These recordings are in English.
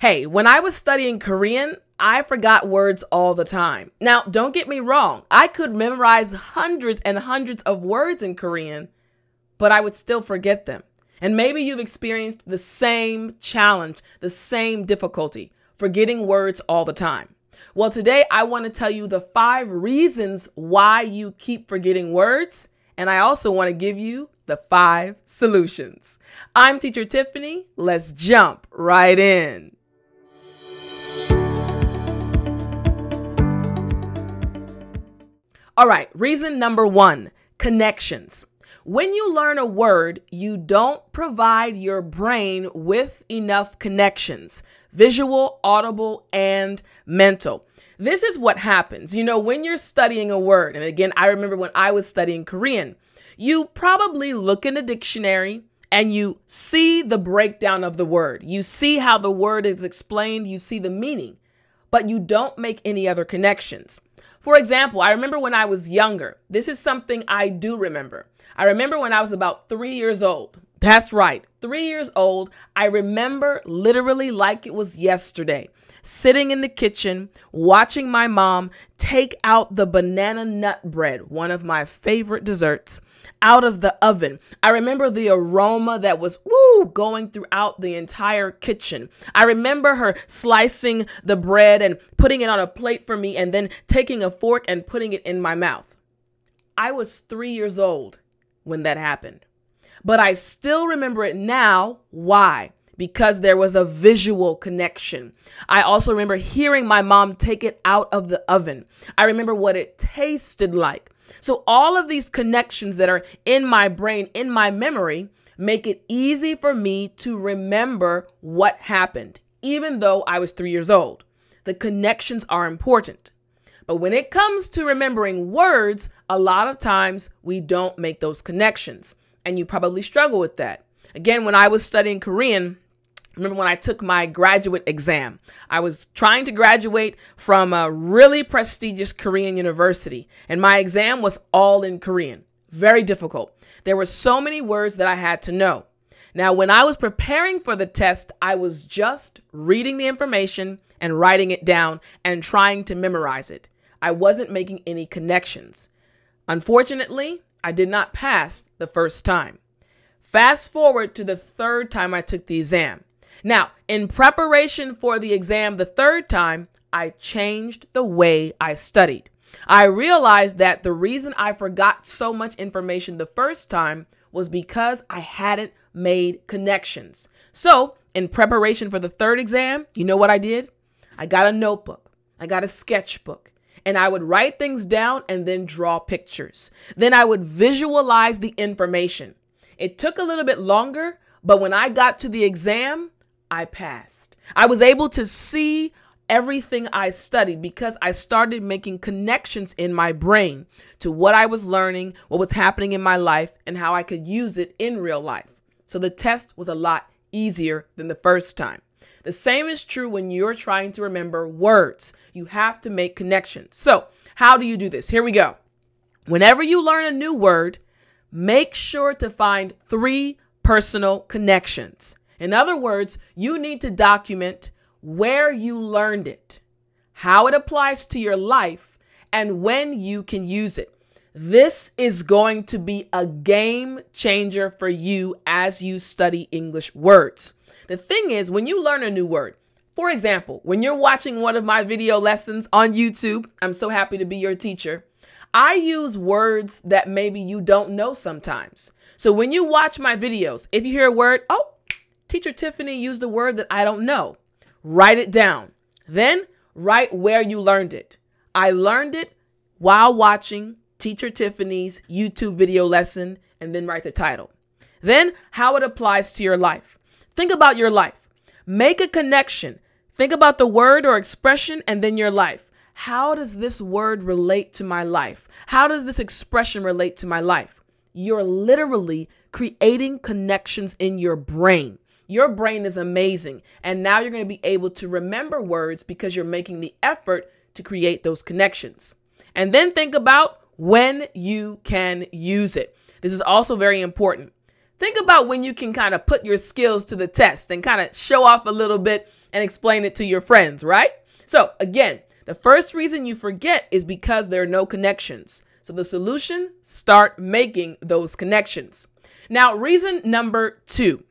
Hey, when I was studying Korean, I forgot words all the time. Now, don't get me wrong, I could memorize hundreds and hundreds of words in Korean, but I would still forget them. And maybe you've experienced the same challenge, the same difficulty, forgetting words all the time. Well, today I want to tell you the five reasons why you keep forgetting words. And I also want to give you the five solutions. I'm Teacher Tiffani. Let's jump right in. All right, reason number one connections. When you learn a word, you don't provide your brain with enough connections visual, audible, and mental. This is what happens. You know, when you're studying a word, and again, I remember when I was studying Korean, you probably look in a dictionary and you see the breakdown of the word. You see how the word is explained, you see the meaning, but you don't make any other connections. For example, I remember when I was younger, this is something I do remember. I remember when I was about three years old. That's right, three years old. I remember literally like it was yesterday, sitting in the kitchen, watching my mom take out the banana nut bread, one of my favorite desserts, out of the oven. I remember the aroma that was woo going throughout the entire kitchen. I remember her slicing the bread and putting it on a plate for me and then taking a fork and putting it in my mouth. I was three years old when that happened. But I still remember it now. Why? Because there was a visual connection. I also remember hearing my mom take it out of the oven. I remember what it tasted like. So, all of these connections that are in my brain, in my memory, make it easy for me to remember what happened, even though I was three years old. The connections are important. But when it comes to remembering words, a lot of times we don't make those connections. And you probably struggle with that. Again, when I was studying Korean, remember when I took my graduate exam. I was trying to graduate from a really prestigious Korean university, and my exam was all in Korean. Very difficult. There were so many words that I had to know. Now, when I was preparing for the test, I was just reading the information and writing it down and trying to memorize it. I wasn't making any connections. Unfortunately, I did not pass the first time. Fast forward to the third time I took the exam. Now, in preparation for the exam the third time, I changed the way I studied. I realized that the reason I forgot so much information the first time was because I hadn't made connections. So, in preparation for the third exam, you know what I did? I got a notebook, I got a sketchbook, and I would write things down and then draw pictures. Then I would visualize the information. It took a little bit longer, but when I got to the exam, I passed. I was able to see everything I studied because I started making connections in my brain to what I was learning, what was happening in my life, and how I could use it in real life. So the test was a lot easier than the first time. The same is true when you're trying to remember words. You have to make connections. So, how do you do this? Here we go. Whenever you learn a new word, make sure to find three personal connections. In other words, you need to document where you learned it, how it applies to your life, and when you can use it. This is going to be a game changer for you as you study English words. The thing is, when you learn a new word, for example, when you're watching one of my video lessons on YouTube, I'm so happy to be your teacher. I use words that maybe you don't know sometimes. So when you watch my videos, if you hear a word, oh, teacher Tiffani used a word that I don't know, write it down. Then write where you learned it. I learned it while watching teacher Tiffani's YouTube video lesson and then write the title. Then how it applies to your life. Think about your life. Make a connection. Think about the word or expression and then your life. How does this word relate to my life? How does this expression relate to my life? You're literally creating connections in your brain. Your brain is amazing. And now you're going to be able to remember words because you're making the effort to create those connections. And then think about when you can use it. This is also very important. think about when you can kind of put your skills to the test and kind of show off a little bit and explain it to your friends, right? So, again, the first reason you forget is because there are no connections. So, the solution start making those connections. Now, reason number two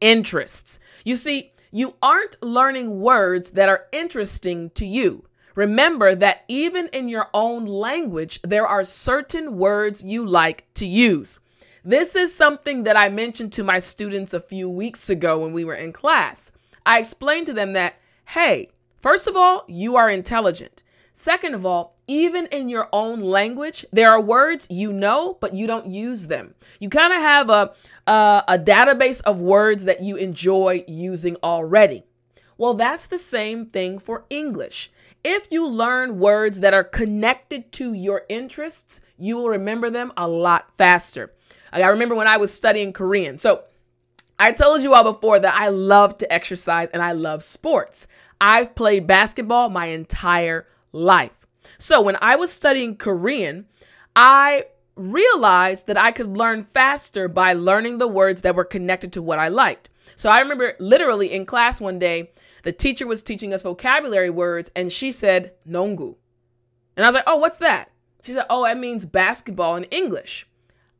interests. You see, you aren't learning words that are interesting to you. Remember that even in your own language, there are certain words you like to use. This is something that I mentioned to my students a few weeks ago when we were in class. I explained to them that, hey, first of all, you are intelligent. Second of all, even in your own language, there are words you know, but you don't use them. You kind of have a, a, a database of words that you enjoy using already. Well, that's the same thing for English. If you learn words that are connected to your interests, you will remember them a lot faster. I remember when I was studying Korean. So I told you all before that I love to exercise and I love sports. I've played basketball my entire life. So when I was studying Korean, I realized that I could learn faster by learning the words that were connected to what I liked. So I remember literally in class one day, the teacher was teaching us vocabulary words and she said nongu. And I was like, oh, what's that? She said, oh, it means basketball in English.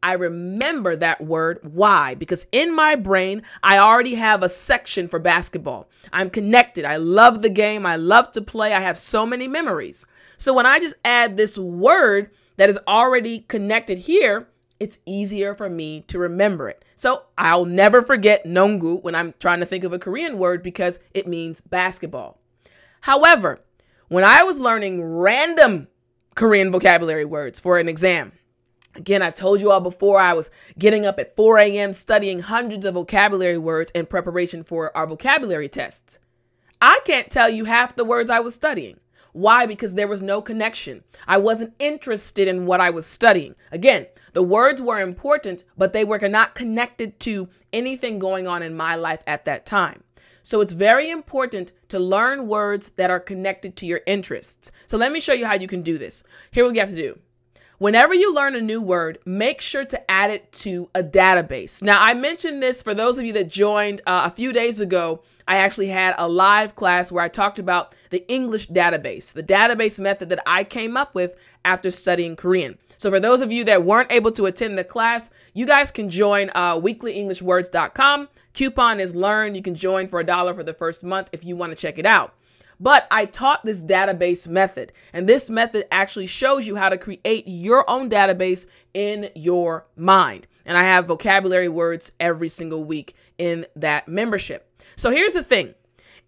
I remember that word. Why? Because in my brain, I already have a section for basketball. I'm connected. I love the game. I love to play. I have so many memories. So when I just add this word that is already connected here, it's easier for me to remember it. So I'll never forget nongu when I'm trying to think of a Korean word because it means basketball. However, when I was learning random Korean vocabulary words for an exam, Again, I've told you all before, I was getting up at 4 a.m. studying hundreds of vocabulary words in preparation for our vocabulary tests. I can't tell you half the words I was studying. Why? Because there was no connection. I wasn't interested in what I was studying. Again, the words were important, but they were not connected to anything going on in my life at that time. So it's very important to learn words that are connected to your interests. So let me show you how you can do this. Here what you have to do. Whenever you learn a new word, make sure to add it to a database. Now, I mentioned this for those of you that joined uh, a few days ago. I actually had a live class where I talked about the English database, the database method that I came up with after studying Korean. So, for those of you that weren't able to attend the class, you guys can join uh, weeklyenglishwords.com. Coupon is learn. You can join for a dollar for the first month if you want to check it out. But I taught this database method, and this method actually shows you how to create your own database in your mind. And I have vocabulary words every single week in that membership. So here's the thing.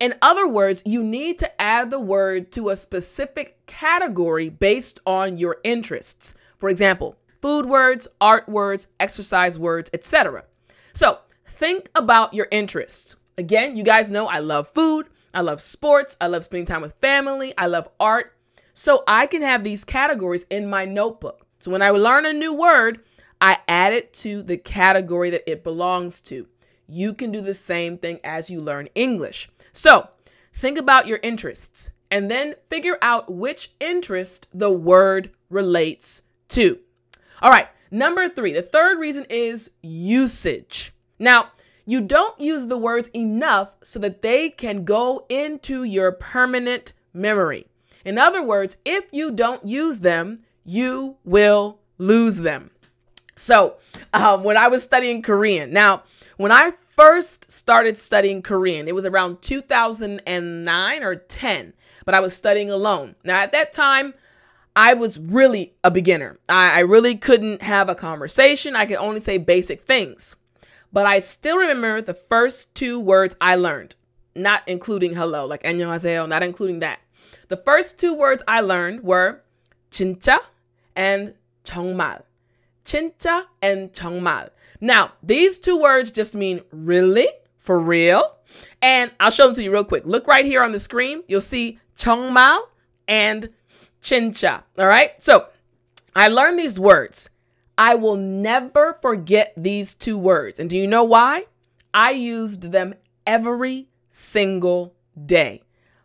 In other words, you need to add the word to a specific category based on your interests. For example, food words, art words, exercise words, etc. So think about your interests. Again, you guys know I love food. I love sports. I love spending time with family. I love art. So I can have these categories in my notebook. So when I learn a new word, I add it to the category that it belongs to. You can do the same thing as you learn English. So think about your interests and then figure out which interest the word relates to. All right, number three, the third reason is usage. Now, you don't use the words enough so that they can go into your permanent memory. In other words, if you don't use them, you will lose them. So, um, when I was studying Korean, now, when I first started studying Korean, it was around 2009 or 10, but I was studying alone. Now, at that time, I was really a beginner. I, I really couldn't have a conversation. I could only say basic things but I still remember the first two words I learned, not including hello, like 안녕하세요, not including that. The first two words I learned were 진짜 and 정말. 진짜 and 정말. Now, these two words just mean really, for real. And I'll show them to you real quick. Look right here on the screen. You'll see 정말 and 진짜. All right. So I learned these words I will never forget these two words. And do you know why? I used them every single day,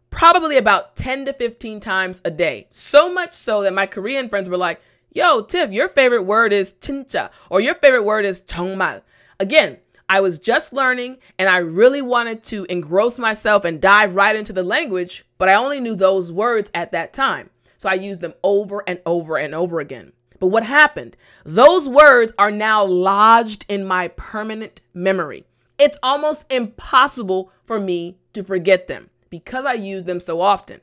probably about 10 to 15 times a day. So much so that my Korean friends were like, Yo, Tiff, your favorite word is tincha, or your favorite word is chongmal. Again, I was just learning and I really wanted to engross myself and dive right into the language, but I only knew those words at that time. So I used them over and over and over again. But what happened? Those words are now lodged in my permanent memory. It's almost impossible for me to forget them because I use them so often.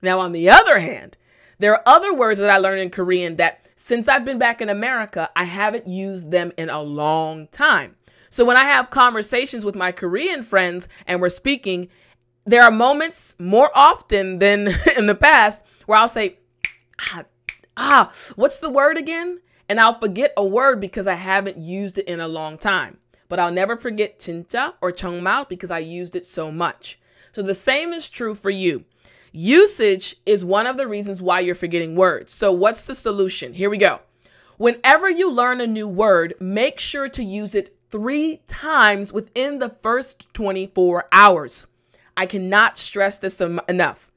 Now, on the other hand, there are other words that I learned in Korean that since I've been back in America, I haven't used them in a long time. So when I have conversations with my Korean friends and we're speaking, there are moments more often than in the past where I'll say, ah, ah, what's the word again? And I'll forget a word because I haven't used it in a long time. But I'll never forget tinta or chongmao because I used it so much. So the same is true for you. Usage is one of the reasons why you're forgetting words. So what's the solution? Here we go. Whenever you learn a new word, make sure to use it three times within the first 24 hours. I cannot stress this enough.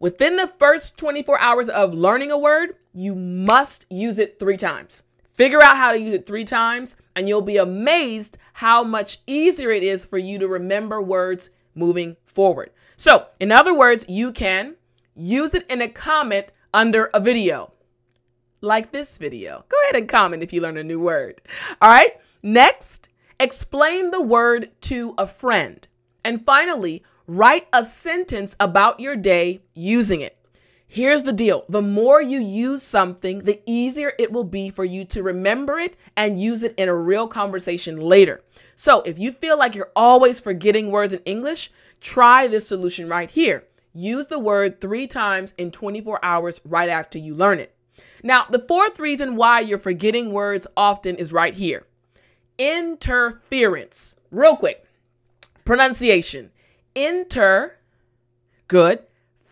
Within the first 24 hours of learning a word, you must use it three times. Figure out how to use it three times, and you'll be amazed how much easier it is for you to remember words moving forward. So, in other words, you can use it in a comment under a video, like this video. Go ahead and comment if you learn a new word. All right, next, explain the word to a friend. And finally, write a sentence about your day using it. Here's the deal the more you use something, the easier it will be for you to remember it and use it in a real conversation later. So if you feel like you're always forgetting words in English, try this solution right here. Use the word three times in 24 hours right after you learn it. Now, the fourth reason why you're forgetting words often is right here interference. Real quick pronunciation inter, good,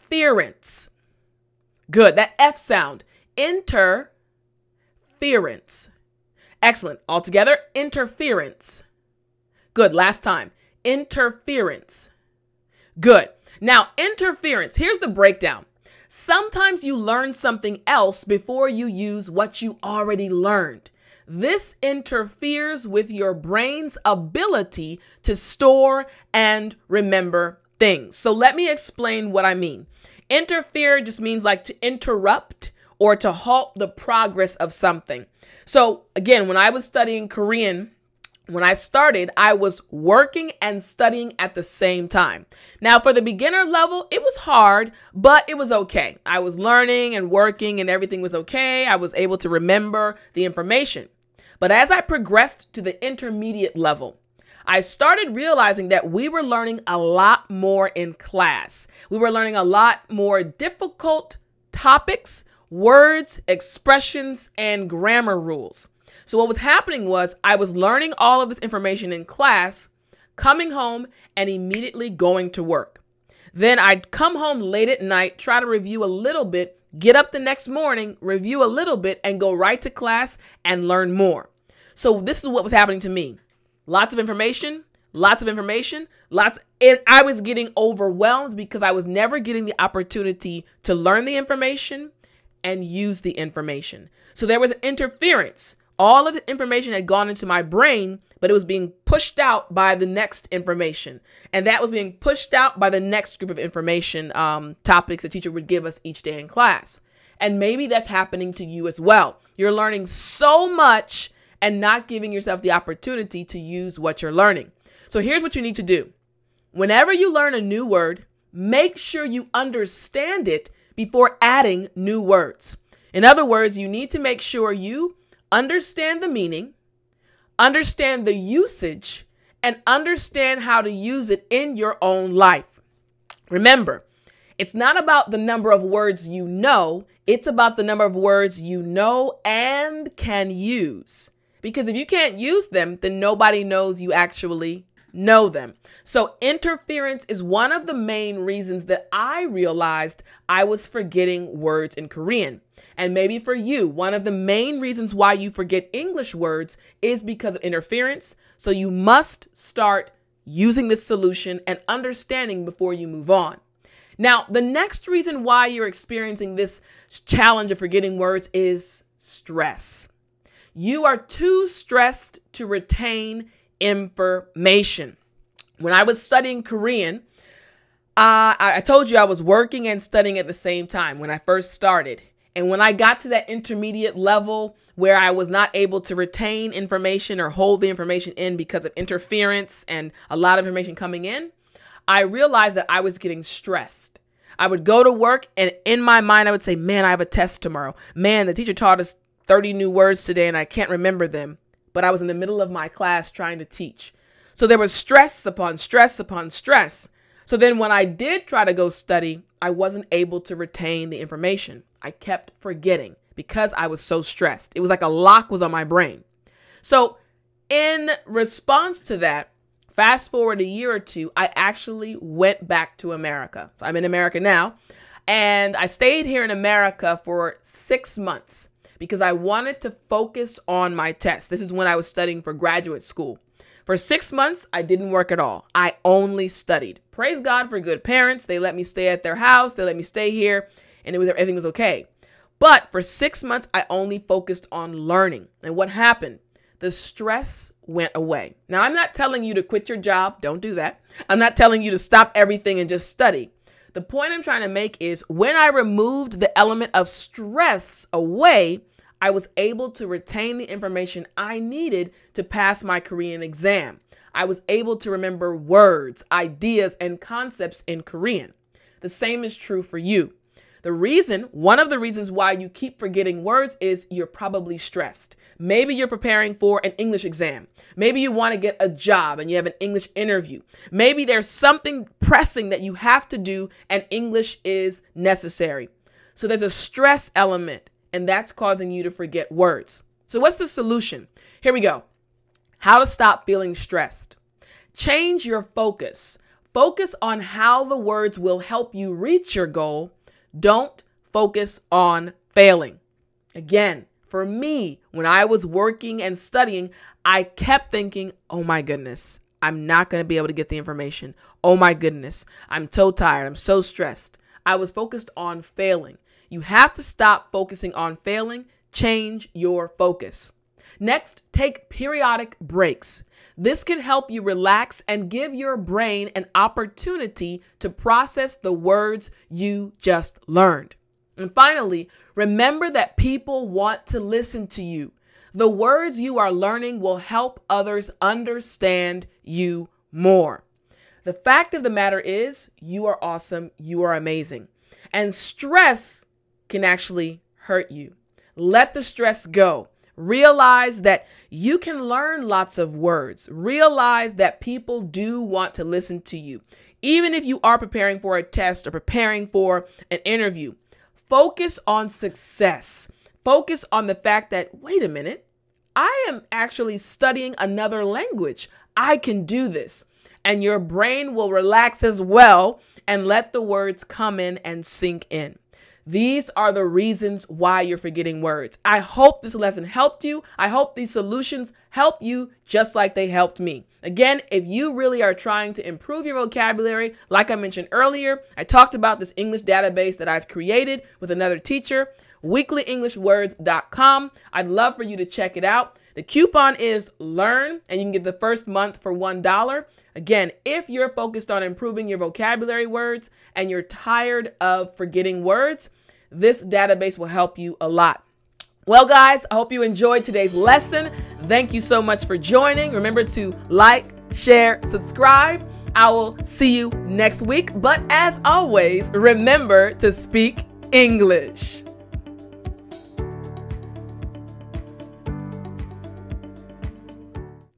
ference. Good. That F sound. Interference. Excellent. All together, interference. Good. Last time. Interference. Good. Now, interference. Here's the breakdown. Sometimes you learn something else before you use what you already learned. This interferes with your brain's ability to store and remember things. So let me explain what I mean. Interfere just means like to interrupt or to halt the progress of something. So, again, when I was studying Korean, when I started, I was working and studying at the same time. Now, for the beginner level, it was hard, but it was okay. I was learning and working, and everything was okay. I was able to remember the information. But as I progressed to the intermediate level, I started realizing that we were learning a lot more in class. We were learning a lot more difficult topics, words, expressions, and grammar rules. So, what was happening was I was learning all of this information in class, coming home, and immediately going to work. Then I'd come home late at night, try to review a little bit, get up the next morning, review a little bit, and go right to class and learn more. So, this is what was happening to me. Lots of information, lots of information, lots and I was getting overwhelmed because I was never getting the opportunity to learn the information and use the information. So there was an interference. All of the information had gone into my brain, but it was being pushed out by the next information. And that was being pushed out by the next group of information um, topics the teacher would give us each day in class. And maybe that's happening to you as well. You're learning so much and not giving yourself the opportunity to use what you're learning. So here's what you need to do. Whenever you learn a new word, make sure you understand it before adding new words. In other words, you need to make sure you understand the meaning, understand the usage, and understand how to use it in your own life. Remember, it's not about the number of words you know, it's about the number of words you know and can use. Because if you can't use them, then nobody knows you actually know them. So, interference is one of the main reasons that I realized I was forgetting words in Korean. And maybe for you, one of the main reasons why you forget English words is because of interference. So, you must start using this solution and understanding before you move on. Now, the next reason why you're experiencing this challenge of forgetting words is stress. You are too stressed to retain information. When I was studying Korean, uh, I, I told you I was working and studying at the same time when I first started. And when I got to that intermediate level where I was not able to retain information or hold the information in because of interference and a lot of information coming in, I realized that I was getting stressed. I would go to work and in my mind, I would say, Man, I have a test tomorrow. Man, the teacher taught us 30 new words today and I can't remember them. But I was in the middle of my class trying to teach. So there was stress upon stress upon stress. So then when I did try to go study, I wasn't able to retain the information. I kept forgetting because I was so stressed. It was like a lock was on my brain. So, in response to that, fast forward a year or two, I actually went back to America. I'm in America now, and I stayed here in America for six months because I wanted to focus on my test. This is when I was studying for graduate school. For six months, I didn't work at all. I only studied. Praise God for good parents. They let me stay at their house, they let me stay here, and it was everything was okay. But for six months, I only focused on learning. And what happened? The stress went away. Now, I'm not telling you to quit your job. Don't do that. I'm not telling you to stop everything and just study. The point I'm trying to make is when I removed the element of stress away, I was able to retain the information I needed to pass my Korean exam. I was able to remember words, ideas, and concepts in Korean. The same is true for you. The reason, one of the reasons why you keep forgetting words is you're probably stressed. Maybe you're preparing for an English exam. Maybe you want to get a job and you have an English interview. Maybe there's something pressing that you have to do and English is necessary. So there's a stress element and that's causing you to forget words. So, what's the solution? Here we go. How to stop feeling stressed. Change your focus. Focus on how the words will help you reach your goal don't focus on failing. Again, for me, when I was working and studying, I kept thinking, oh my goodness, I'm not going to be able to get the information. Oh my goodness, I'm so tired. I'm so stressed. I was focused on failing. You have to stop focusing on failing, change your focus. Next, take periodic breaks. This can help you relax and give your brain an opportunity to process the words you just learned. And finally, remember that people want to listen to you. The words you are learning will help others understand you more. The fact of the matter is, you are awesome, you are amazing. And stress can actually hurt you. Let the stress go. Realize that you can learn lots of words. Realize that people do want to listen to you. Even if you are preparing for a test or preparing for an interview, focus on success. Focus on the fact that, wait a minute, I am actually studying another language. I can do this. And your brain will relax as well and let the words come in and sink in. These are the reasons why you're forgetting words. I hope this lesson helped you. I hope these solutions help you just like they helped me. Again, if you really are trying to improve your vocabulary, like I mentioned earlier, I talked about this English database that I've created with another teacher, weeklyenglishwords.com. I'd love for you to check it out. The coupon is LEARN, and you can get the first month for $1. Again, if you're focused on improving your vocabulary words and you're tired of forgetting words, this database will help you a lot. Well, guys, I hope you enjoyed today's lesson. Thank you so much for joining. Remember to like, share, subscribe. I will see you next week. But as always, remember to speak English.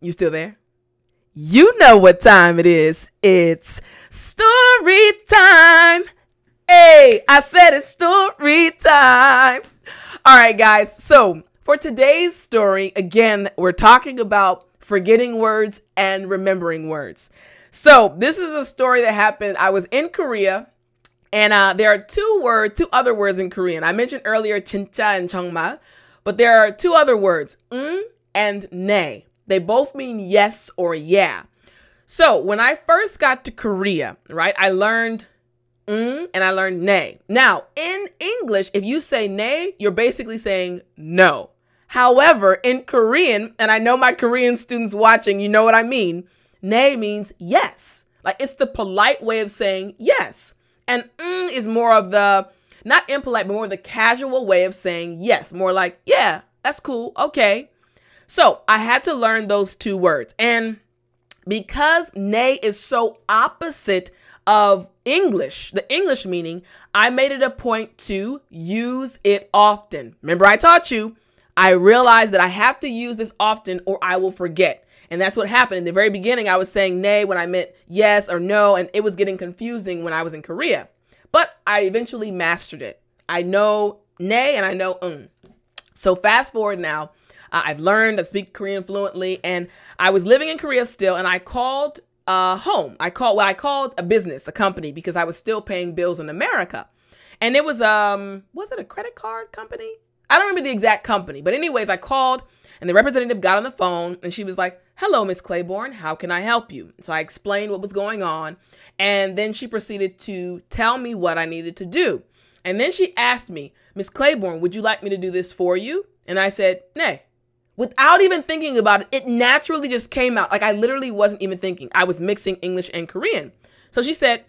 You still there? You know what time it is. It's story time. Hey, I said it's story time. All right, guys. So, for today's story, again, we're talking about forgetting words and remembering words. So, this is a story that happened. I was in Korea, and uh, there are two word, two other words in Korean. I mentioned earlier chincha and changma, but there are two other words, un and ne. They both mean yes or yeah. So when I first got to Korea, right, I learned mm and I learned nay. Now, in English, if you say nay, you're basically saying no. However, in Korean, and I know my Korean students watching, you know what I mean, nay means yes. Like it's the polite way of saying yes. And mm is more of the, not impolite, but more the casual way of saying yes. More like, yeah, that's cool. Okay. So I had to learn those two words. And because nay is so opposite of English, the English meaning, I made it a point to use it often. Remember, I taught you I realized that I have to use this often or I will forget. And that's what happened. In the very beginning, I was saying nay when I meant yes or no, and it was getting confusing when I was in Korea. But I eventually mastered it. I know nay and I know um. So fast forward now, uh, I've learned to speak Korean fluently, and I was living in Korea still, and I called uh, home. I called well, I called a business, a company, because I was still paying bills in America, and it was um, was it a credit card company? I don't remember the exact company, but anyways, I called and the representative got on the phone and she was like, Hello, Miss Claiborne, how can I help you? So I explained what was going on. And then she proceeded to tell me what I needed to do. And then she asked me, Miss Claiborne, would you like me to do this for you? And I said, Nay. Without even thinking about it, it naturally just came out. Like I literally wasn't even thinking. I was mixing English and Korean. So she said,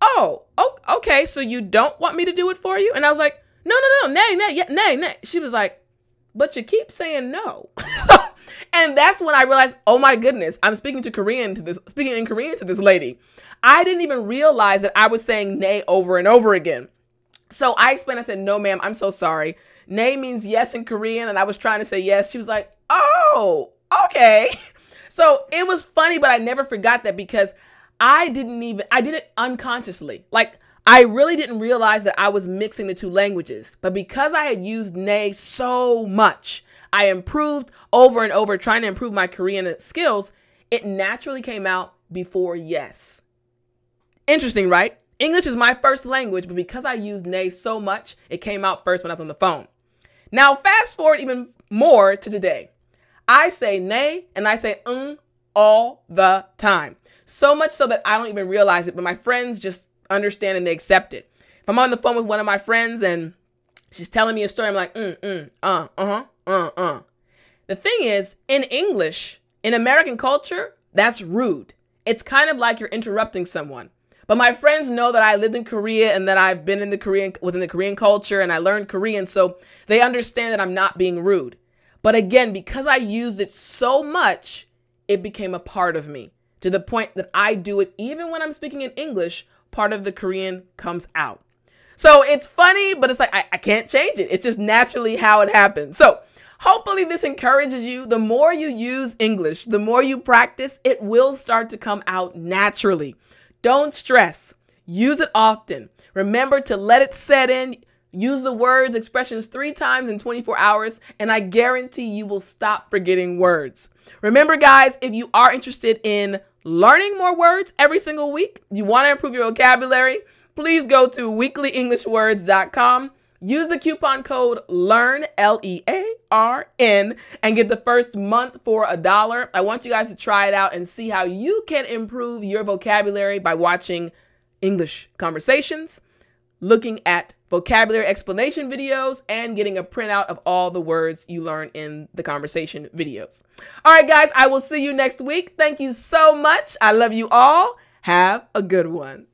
Oh, okay. So you don't want me to do it for you? And I was like, no, no, no, nay, nay, nay, nay. She was like, but you keep saying no. and that's when I realized, oh my goodness, I'm speaking to Korean to this, speaking in Korean to this lady. I didn't even realize that I was saying nay over and over again. So I explained, I said, no, ma'am, I'm so sorry. Nay means yes in Korean. And I was trying to say yes. She was like, oh, okay. So it was funny, but I never forgot that because I didn't even, I did it unconsciously. Like I really didn't realize that I was mixing the two languages, but because I had used Nay so much, I improved over and over trying to improve my Korean skills. It naturally came out before yes. Interesting, right? English is my first language, but because I used Nay so much, it came out first when I was on the phone. Now, fast forward even more to today. I say Nay and I say um all the time. So much so that I don't even realize it, but my friends just understand and they accept it. If I'm on the phone with one of my friends and she's telling me a story, I'm like, mm, mm, uh, uh-huh, uh, uh. The thing is, in English, in American culture, that's rude. It's kind of like you're interrupting someone. But my friends know that I lived in Korea and that I've been in the Korean within the Korean culture and I learned Korean, so they understand that I'm not being rude. But again, because I used it so much, it became a part of me to the point that I do it even when I'm speaking in English part of the Korean comes out. So it's funny, but it's like, I, I can't change it. It's just naturally how it happens. So hopefully this encourages you. The more you use English, the more you practice, it will start to come out naturally. Don't stress. Use it often. Remember to let it set in. Use the words, expressions three times in 24 hours, and I guarantee you will stop forgetting words. Remember, guys, if you are interested in learning more words every single week, you want to improve your vocabulary, please go to weeklyenglishwords.com. Use the coupon code LEARN, L E A R N, and get the first month for a dollar. I want you guys to try it out and see how you can improve your vocabulary by watching English conversations, looking at vocabulary explanation videos, and getting a printout of all the words you learn in the conversation videos. All right, guys, I will see you next week. Thank you so much. I love you all. Have a good one.